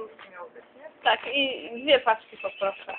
paluszki miał być, nie? Tak, i dwie paczki po prostu.